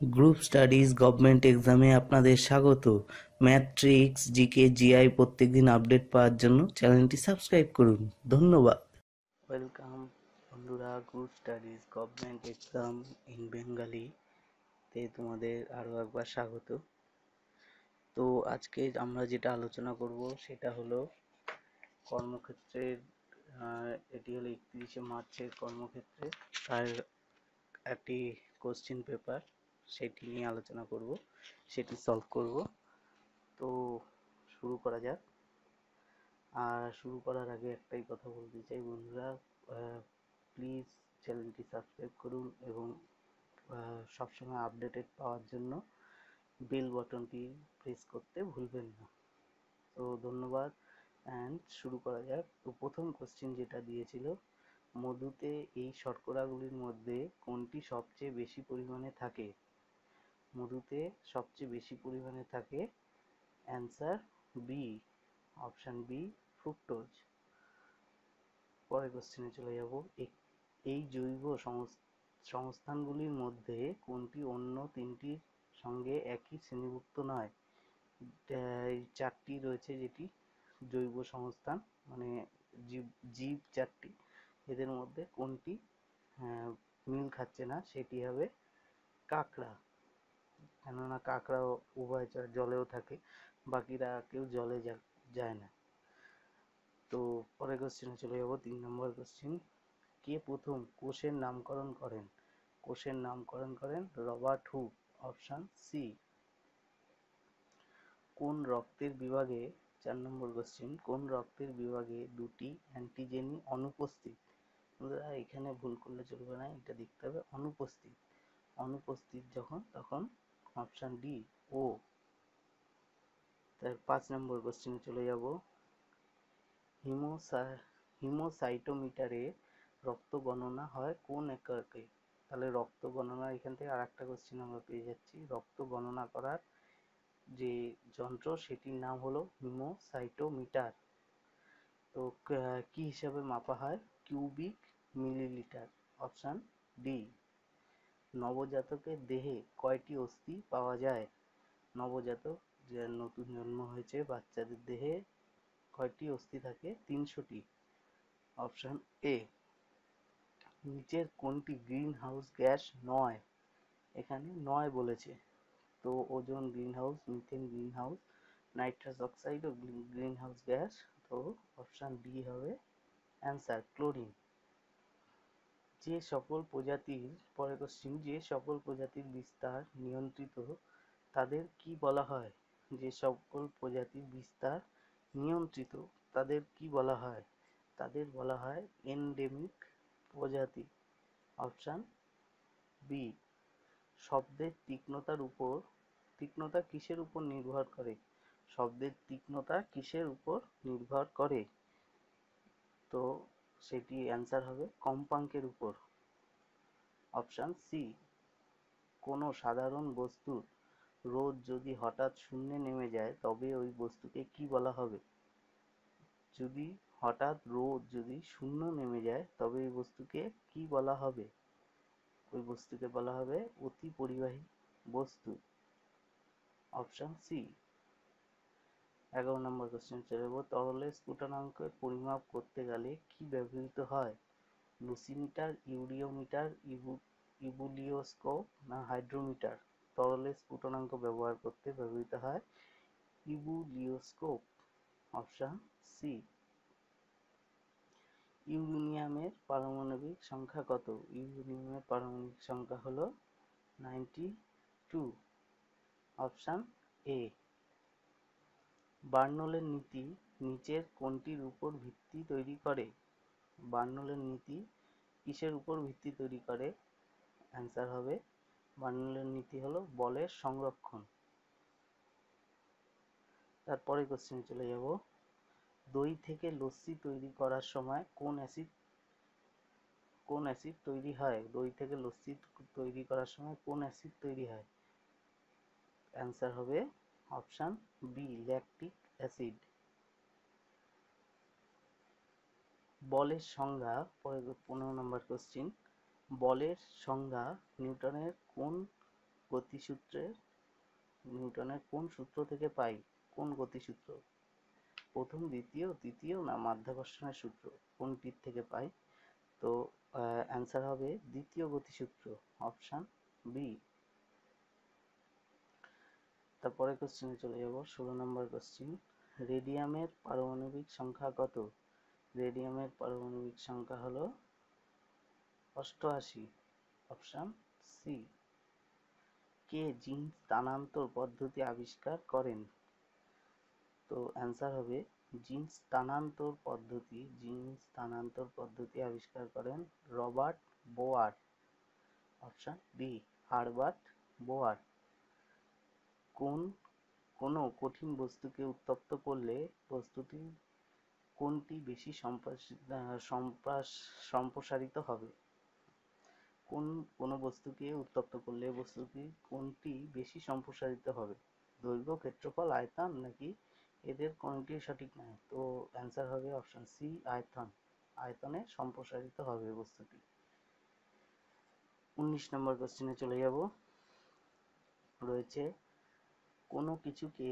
Group studies government এক্সামে আপনাদের স্বাগত। ম্যাট্রিক্স, জিকে, জিআই প্রত্যেকদিন আপডেট পাওয়ার জন্য চ্যানেলটি সাবস্ক্রাইব করুন। ধন্যবাদ। ওয়েলকাম বন্ধুরা, group studies government exam in Bengali তে তোমাদের আরও একবার স্বাগত। তো আজকে আমরা যেটা আলোচনা করব সেটা হলো কর্মক্ষেত্রের এটি হলো একত্রিশে মার্চের কর্মক্ষেত্রে তার একটি কোশ্চেন পেপার সেটি নিয়ে আলোচনা করব, সেটি সলভ করব। তো শুরু করা যাক। আর শুরু করার আগে একটাই কথা বলতে চাই বন্ধুরা প্লিজ চ্যানেলটি সাবস্ক্রাইব করুন এবং সবসময় আপডেটেড পাওয়ার জন্য বেল বাটনটি প্রেস করতে ভুলবেন না। তো ধন্যবাদ অ্যান্ড শুরু করা যাক। তো প্রথম কোশ্চেন যেটা দিয়েছিল, মধুতে এই শর্করাগুলির মধ্যে কোনটি সবচেয়ে বেশি পরিমাণে থাকে? মধুতে সবচেয়ে বেশি পরিমাণে থাকে answer B, option B, fructose. পরের কোশ্চেনে চলে যাব। এই জৈব সংস- সংস্থানগুলির মধ্যে কোনটি অন্য তিনটির সঙ্গে একই শ্রেণীভুক্ত নয়? চারটি রয়েছে যেটি জৈব সংস্থান মানে জীব জীব চারটি। এদের মধ্যে কোনটি মিল খাচ্ছে না সেটি হবে কাঁকড়া। কেননা কাঁকড়া উভয়চর জলেও থাকে, বাকিরা কেউ জলে যায় না। তো পরের কোশ্চেনে চলে যাব, তিন নম্বর কোশ্চেন কে প্রথম কোষের নামকরণ করেন? কোষের নামকরণ করেন রবার্ট হুক অপশন সি কোন রক্তের বিভাগে, চার নম্বর কোশ্চেন কোন রক্তের বিভাগে দুটি অ্যান্টিজেনই অনুপস্থিত? বন্ধুরা, এখানে ভুল করলে চলবে না, এটা দেখতে হবে, অনুপস্থিত। অনুপস্থিত যখন, তখন অপশন ডি, ও। তার পাঁচ নম্বর কোশ্চেনে চলে যাব। হিমোসা হিমোসাইটোমিটারে রক্ত গণনা হয় কোন এককে? তাহলে রক্ত গণনা, এখান থেকে আর একটা কোশ্চেন আমরা পেয়ে যাচ্ছি। রক্ত গণনা করার যে যন্ত্র, সেটির নাম হলো হিমোসাইটোমিটার। তো, ক- কি হিসাবে মাপা হয়? Cubic millilitre. Option D. নবজাতকের দেহে কয়টি অস্থি পাওয়া যায়? নবজাতক যে নতুন জন্ম হয়েছে, বাচ্চাদের দেহে কয়টি অস্থি থাকে? তিনশোটি। অপশন এ, নিচের কোনটি গ্রিন হাউস গ্যাস নয়? এখানে নয় বলেছে। তো ozone green house methane green house nitrous oxide ও গ্রিন হাউস গ্যাস। তো অপশন ডি হবে অ্যান্সার, ক্লোরিন। যে সকল প্রজাতির কোশ্চিন যে সকল প্রজাতির বিস্তার নিয়ন্ত্রিত, তাদের কি বলা হয়? যে সকল প্রজাতির বিস্তার নিয়ন্ত্রিত, তাদের কি বলা হয়? তাদের বলা হয় এন্ডেমিক প্রজাতি। অপশন বি শব্দের তীক্ষ্ণতার উপর, তীক্ষ্ণতা কিসের উপর নির্ভর করে? শব্দের তীক্ষ্ণতা কিসের উপর নির্ভর করে? তো সেটি অ্যান্সার হবে কম্পাঙ্কের উপর। অপশন সি কোনো সাধারণ বস্তুর রোদ যদি হঠাৎ শূন্যে নেমে যায়, তবে ওই বস্তুকে কি বলা হবে? যদি হঠাৎ রোদ যদি শূন্য নেমে যায়, তবে ওই বস্তুকে কি বলা হবে? ওই বস্তুকে বলা হবে অতি পরিবাহী বস্তু। অপশন সি এগারো নম্বর কোশ্চেন চলে যাব। তরলের স্ফুটনাঙ্কের পরিমাপ করতে গেলে কি ব্যবহৃত হয়? লুসিমিটার, ইউরিওমিটার, ইবু, ইবুলিওস্কোপ না হাইড্রোমিটার? তরলের স্ফুটনাঙ্ক ব্যবহার করতে ব্যবহৃত হয় ইবুলিওস্কোপ। Option C. ইউরেনিয়ামের পারমাণবিক সংখ্যা কত? ইউরেনিয়ামের পারমাণবিক সংখ্যা হলো নাইনটি টু। Option A. বার্নলের নীতি নিচের কোনটির উপর ভিত্তি তৈরি করে। বার্নলের নীতি কিসের উপর ভিত্তি তৈরি করে? অ্যান্সার হবে, বার্নলের নীতি হলো বলের সংরক্ষণ। তারপরে কোশ্চেন চলে যাব। দই থেকে লস্যি তৈরি করার সময় কোন অ্যাসিড কোন অ্যাসিড তৈরি হয়? দই থেকে লস্যি তৈরি করার সময় কোন অ্যাসিড তৈরি হয়? অ্যান্সার হবে অপশন বি ল্যাকটিক অ্যাসিড বলের সংজ্ঞা পনেরো নম্বর কোশ্চিন বলের সংজ্ঞা নিউটনের কোন গতিসূত্রের নিউটনের কোন সূত্র থেকে পাই, কোন গতিসূত্র? প্রথম, দ্বিতীয়, তৃতীয় না মাধ্যাকর্ষণের সূত্র কোনটির থেকে পাই? তো অ্যান্সার হবে দ্বিতীয় গতিসূত্র, অপশান বি তারপরে কোশ্চেনে চলে যাব। ষোলো নম্বর কোশ্চেন রেডিয়ামের পারমাণবিক সংখ্যা কত? রেডিয়ামের পারমাণবিক সংখ্যা হলো অষ্টআশি অপশান সি কে জিন স্থানান্তর পদ্ধতি আবিষ্কার করেন। তো অ্যান্সার হবে জিন স্থানান্তর পদ্ধতি জিন স্থানান্তর পদ্ধতি আবিষ্কার করেন Robert Boyer option B Herbert Boyer. কোন, কোনো কঠিন বস্তুকে উত্তপ্ত করলে বস্তুটি কোনটি বেশি সম্প্রসারিত হবে? কোন, কোনো বস্তুকে উত্তপ্ত করলে বস্তুটি কোনটি বেশি সম্প্রসারিত হবে? দৈর্ঘ্য, ক্ষেত্রফল, আয়তন নাকি এদের কোনটি সঠিক নয়? তো অ্যান্সার হবে অপশন সি আয়তন। আয়তনে সম্প্রসারিত হবে বস্তুটি। উনিশ নম্বর কোশ্চেনে চলে যাব। রয়েছে কোনো কিছুকে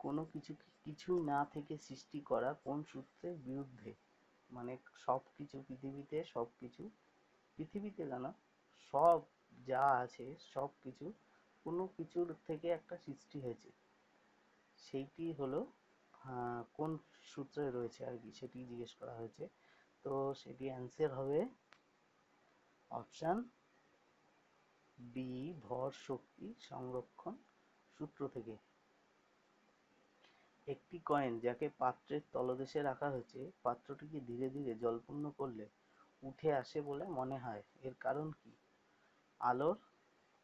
কোনো কিছু কিছু না থেকে সৃষ্টি করা কোন সূত্রের বিরুদ্ধে? মানে সব কিছু পৃথিবীতে, সব কিছু পৃথিবীতে জানা সব যা আছে, সব কিছু কোনো কিছুর থেকে একটা সৃষ্টি হয়েছে। সেইটি হলো কোন সূত্রে রয়েছে আর কি, সেটি জিজ্ঞেস করা হয়েছে। তো সেটি অ্যান্সার হবে অপশান বি ভর শক্তি সংরক্ষণ সূত্র থেকে। একটি কয়েন যাকে পাত্রের তলদেশে রাখা হয়েছে, পাত্রটিকে ধীরে ধীরে জলপূর্ণ করলে উঠে আসে বলে মনে হয়। এর কারণ কি? আলোর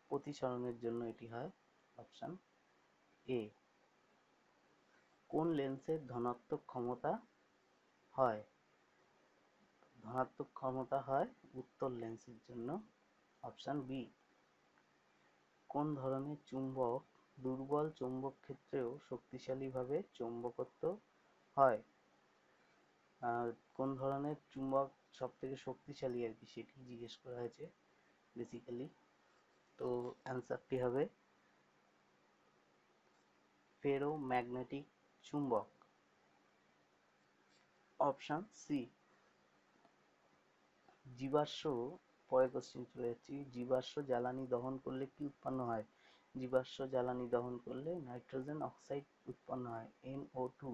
প্রতিসরণের জন্য এটি হয় অপশান এ। কোন লেন্সের ধনাত্মক ক্ষমতা হয়? ধনাত্মক ক্ষমতা হয় উত্তর লেন্সের জন্য, অপশান বি। কোন ধরনের চুম্বক দুর্বল চৌম্বক ক্ষেত্রেও শক্তিশালীভাবে চৌম্বকত্ব হয়। কোন ধরনের চুম্বক সব থেকে শক্তিশালী আর কি সেটি জিজ্ঞেস করা হয়েছে বেসিক্যালি তো অ্যান্সারটি হবে? ফেরো ম্যাগনেটিক চুম্বক। অপশান সি জীবাশ্ম পরে কোশ্চেন চলে যাচ্ছি। জীবাশ্ম জ্বালানি দহন করলে কি উৎপন্ন হয়? জীবাশ্ম জ্বালানি দহন করলে নাইট্রোজেন অক্সাইড উৎপন্ন হয় NO2 টু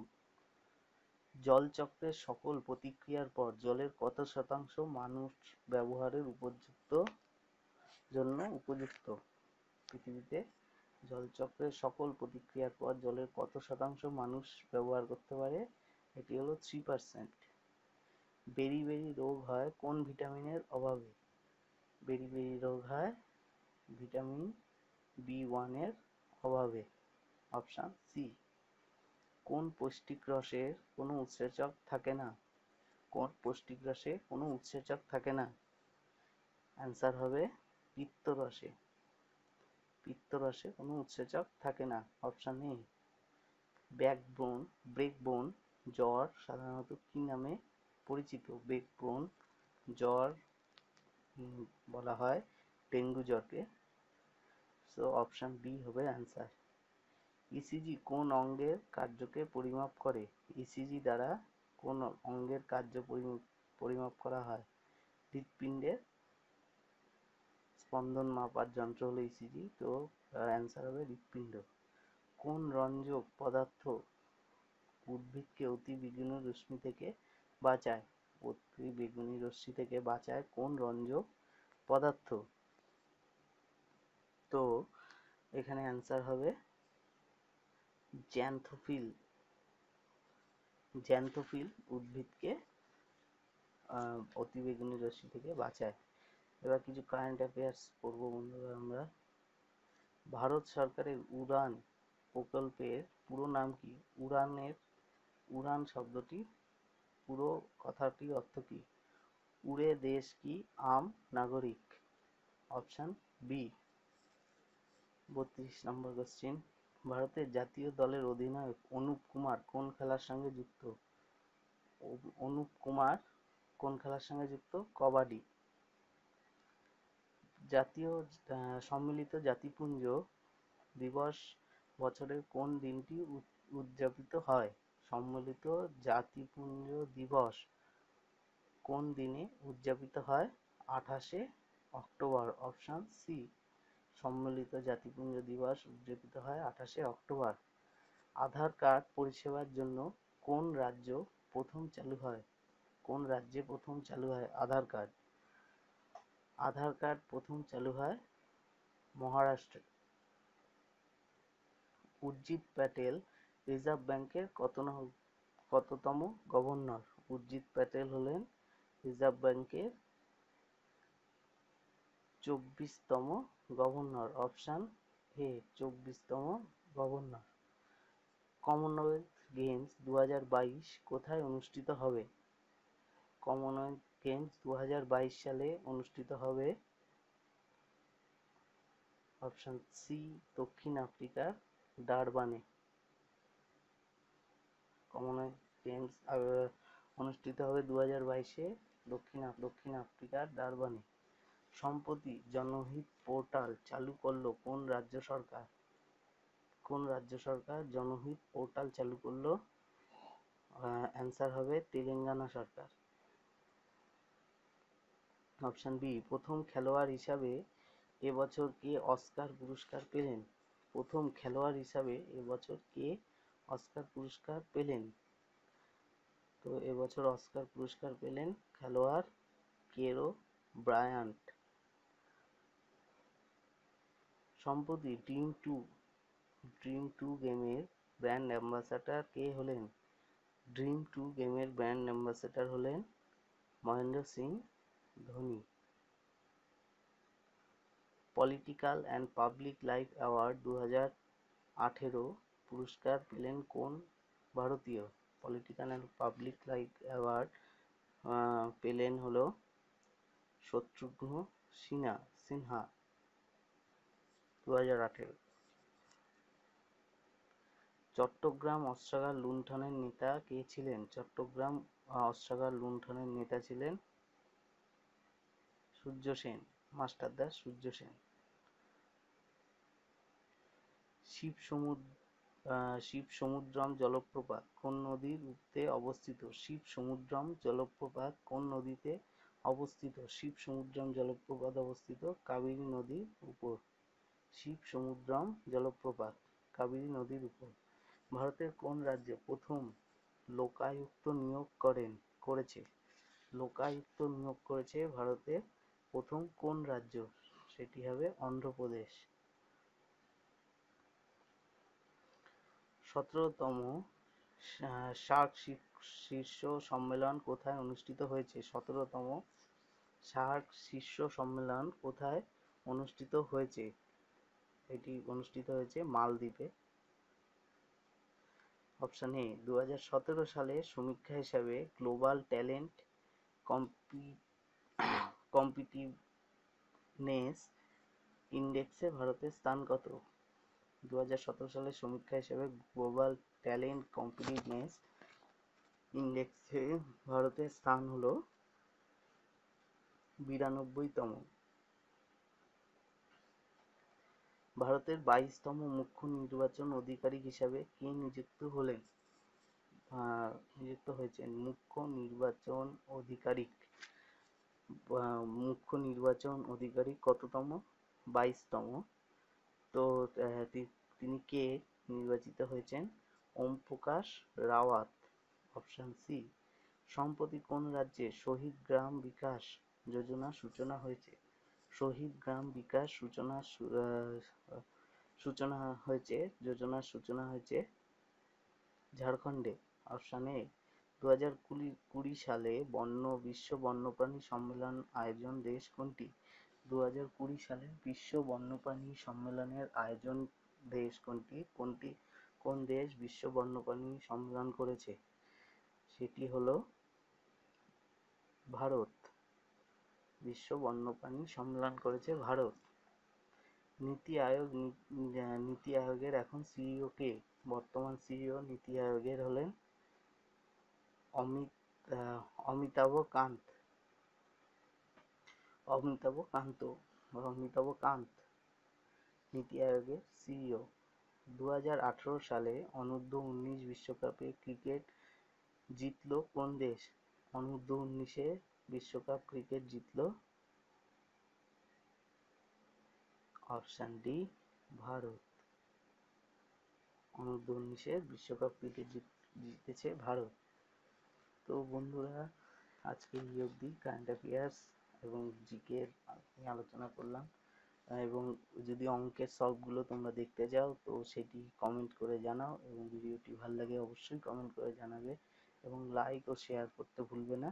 জলচক্রের সকল প্রতিক্রিয়ার পর জলের কত শতাংশ মানুষ ব্যবহারের উপযুক্ত জন্য উপযুক্ত? পৃথিবীতে জলচক্রের সকল প্রতিক্রিয়ার পর জলের কত শতাংশ মানুষ ব্যবহার করতে পারে? এটি হলো থ্রি পার্সেন্ট বেরি বেরি রোগ হয় কোন ভিটামিনের অভাবে? বেরি বেরি রোগ হয় ভিটামিন বি ওয়ানের অভাবে। অপশান সি কোন পৌষ্টিক রসের কোনো উৎসেচক থাকে না? কোন পৌষ্টিক রসে কোনো উৎসেচক থাকে না? অ্যান্সার হবে পিত্তরসে পিত্তরসে কোনো উৎসেচক থাকে না। অপশান এ ব্যাকবোন ব্রেকবোন জ্বর সাধারণত কি নামে পরিচিত? ব্রেকবোন জ্বর বলা হয় ডেঙ্গু জ্বরকে। সো অপশান বি হবে অ্যান্সার ইসিজি কোন অঙ্গের কার্যকে পরিমাপ করে? ইসিজি দ্বারা কোন অঙ্গের কার্য পরিমাপ করা হয়? হৃৎপিণ্ডের স্পন্দন মাপার যন্ত্র হলো ইসিজি তো অ্যান্সার হবে হৃৎপিণ্ড। কোন রঞ্জক পদার্থ উদ্ভিদকে অতি বেগুনি রশ্মি থেকে বাঁচায়? অতি বেগুনি রশ্মি থেকে বাঁচায় কোন রঞ্জক পদার্থ? তো এখানে অ্যান্সার হবে জ্যান্থোফিল। জ্যান্থোফিল উদ্ভিদকে অতিবেগুনি রশ্মি থেকে বাঁচায়। এবার কিছু কারেন্ট অ্যাফেয়ার্স পড়ব বন্ধুরা আমরা। ভারত সরকারের উড়ান প্রকল্পের পুরো নাম কি? উড়ানের, উড়ান শব্দটি পুরো কথাটি অর্থ কি? উড়ে দেশ কি? আম নাগরিক। অপশান বি বত্রিশ নম্বর কোশ্চেন ভারতের জাতীয় দলের অধিনায়ক অনুপ কুমার কোন খেলার সঙ্গে যুক্ত? অনুপ কুমার কোন খেলার সঙ্গে যুক্ত? কবাডি। জাতীয় সম্মিলিত জাতিপুঞ্জ দিবস বছরের কোন দিনটি উদযাপিত হয়? সম্মিলিত জাতিপুঞ্জ দিবস কোন দিনে উদযাপিত হয়? আঠাশে অক্টোবর অপশন সি সম্মিলিত জাতিপুঞ্জ দিবস উদযাপিত হয় আঠাশে অক্টোবর। আধার কার্ড পরিষেবার জন্য কোন রাজ্য প্রথম চালু হয়? কোন রাজ্যে প্রথম চালু হয় আধার কার্ড? আধার কার্ড প্রথম চালু হয় মহারাষ্ট্রে। উর্জিত প্যাটেল রিজার্ভ ব্যাংকের কত কততম গভর্নর? উর্জিত প্যাটেল হলেন রিজার্ভ ব্যাংকের চব্বিশতম গভর্নর অপশন এ, চব্বিশতম গভর্নর। কমনওয়েলথ গেমস দু হাজার বাইশ কোথায় অনুষ্ঠিত হবে? কমনওয়েলথ গেমস দু হাজার বাইশ সালে অনুষ্ঠিত হবে। অপশন সি, দক্ষিণ আফ্রিকার ডারবানে। কমনওয়েলথ গেমস অনুষ্ঠিত হবে দু হাজার বাইশে দক্ষিণ দক্ষিণ আফ্রিকার ডারবানে। সম্প্রতি জনহিত পোর্টাল চালু করল কোন রাজ্য সরকার? কোন রাজ্য সরকার জনহিত পোর্টাল চালু করল? অ্যান্সার হবে তেলেঙ্গানা সরকার। অপশন বি প্রথম খেলোয়াড় হিসাবে এবছর কে অস্কার পুরস্কার পেলেন? প্রথম খেলোয়াড় হিসাবে এবছর কে অস্কার পুরস্কার পেলেন? তো এবছর অস্কার পুরস্কার পেলেন খেলোয়াড় কেরো ব্রায়ান্ট। সম্প্রতি ড্রিম টু ড্রিম টু গেমের ব্র্যান্ড অ্যাম্বাসাডার কে হলেন? ড্রিম টু গেমের ব্র্যান্ড অ্যাম্বাসাডার হলেন Mahendra Singh Dhoni. Political and public life award দু হাজার আঠেরো পুরস্কার পেলেন কোন ভারতীয়? Political and public life award পেলেন হলো শত্রুঘ্ন সিনহা সিনহা। দু হাজার আঠেরো। চট্টগ্রাম অস্ত্রাগার লুণ্ঠনের নেতা কে ছিলেন? চট্টগ্রাম অস্ত্রাগার লুণ্ঠনের নেতা ছিলেন সূর্য সেন মাস্টারদা সূর্য সেন। শিব সমুদ্র শিব সমুদ্রম জলপ্রপাত কোন নদীর উপরে অবস্থিত? শিব সমুদ্রম জলপ্রপাত কোন নদীতে অবস্থিত? শিব সমুদ্রম জলপ্রপাত অবস্থিত কাবেরী নদীর উপর। শিব সমুদ্রম জলপ্রপাত, কাবেরী নদীর উপর। ভারতের কোন রাজ্যে প্রথম লোকায়ুক্ত নিয়োগ করেন, করেছে? লোকায়ুক্ত নিয়োগ করেছে ভারতের প্রথম কোন রাজ্য? সেটি হবে অন্ধ্রপ্রদেশ। সতেরোতম সার্ক শীর্ষ সম্মেলন কোথায় অনুষ্ঠিত হয়েছে? সতেরোতম সার্ক শীর্ষ সম্মেলন কোথায় অনুষ্ঠিত হয়েছে? এটি অনুষ্ঠিত হয়েছে মালদ্বীপে। অপশন এ, দুহাজার সতেরো সালে সমীক্ষা হিসাবে গ্লোবাল ট্যালেন্ট কম্পিটিভনেস ইন্ডেক্সে ভারতের স্থান কত? দু সালের সমীক্ষা হিসাবে গ্লোবাল ট্যালেন্ট কম্পিটিভনেস ইন্ডেক্সে ভারতের স্থান হলো বিরানব্বইতম। ভারতের বাইশতম মুখ্য নির্বাচন অধিকারী হিসাবে কে নিযুক্ত হলেন? নিযুক্ত হয়েছেন মুখ্য নির্বাচন অধিকারিক মুখ্য নির্বাচন অধিকারী কততম? বাইশতম। তো তিনি কে নির্বাচিত হয়েছেন? ওম প্রকাশ রাওয়াত। অপশন সি, সম্প্রতি কোন রাজ্যে শহীদ গ্রাম বিকাশ যোজনা সূচনা হয়েছে? শহীদ গ্রাম বিকাশ সূচনা সূচনা হয়েছে যোজনার সূচনা হয়েছে ঝাড়খণ্ডে। অপশন দু হাজার কুড়ি কুড়ি সালে বন্য, বিশ্ব বন্যপ্রাণী সম্মেলন আয়োজন দেশ কোনটি? দু হাজার কুড়ি সালে বিশ্ব বন্যপ্রাণী সম্মেলনের আয়োজন দেশ কোনটি? কোনটি, কোন দেশ বিশ্ব বন্যপ্রাণী সম্মেলন করেছে? সেটি হলো ভারত। বিশ্ব বন্যপ্রাণী সম্মেলন করেছে ভারত। নীতি আয়োগ নীতি আয়োগের এখন সিইও কে? বর্তমান সিইও নীতি আয়োগের হলেন অমিত অমিতাভ কান্ত। অমিতাভ কান্ত অমিতাভ কান্ত, নীতি আয়োগের সিইও দু হাজার আঠেরো সালে অনূর্ধ্ব উনিশ বিশ্বকাপে ক্রিকেট জিতলো কোন দেশ? অনূর্ধ্ব উনিশে বিশ্বকাপ ক্রিকেট জিতলো অপশান ডি, ভারত। অনূর্ধ্ব উনিশে বিশ্বকাপ ক্রিকেট জিতেছে ভারত। তো বন্ধুরা আজকে এই অবধি কারেন্ট অ্যাফেয়ার্স এবং জিকে নিয়ে আলোচনা করলাম। এবং যদি অঙ্কের সলভগুলো তোমরা দেখতে চাও তো সেটি কমেন্ট করে জানাও এবং ভিডিওটি ভালো লাগে অবশ্যই কমেন্ট করে জানাবে। এবং লাইক ও শেয়ার করতে ভুলবে না।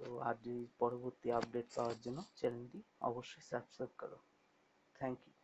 তো আর পরবর্তী আপডেট পাওয়ার জন্য চ্যানেলটি অবশ্যই সাবস্ক্রাইব করো। Thank you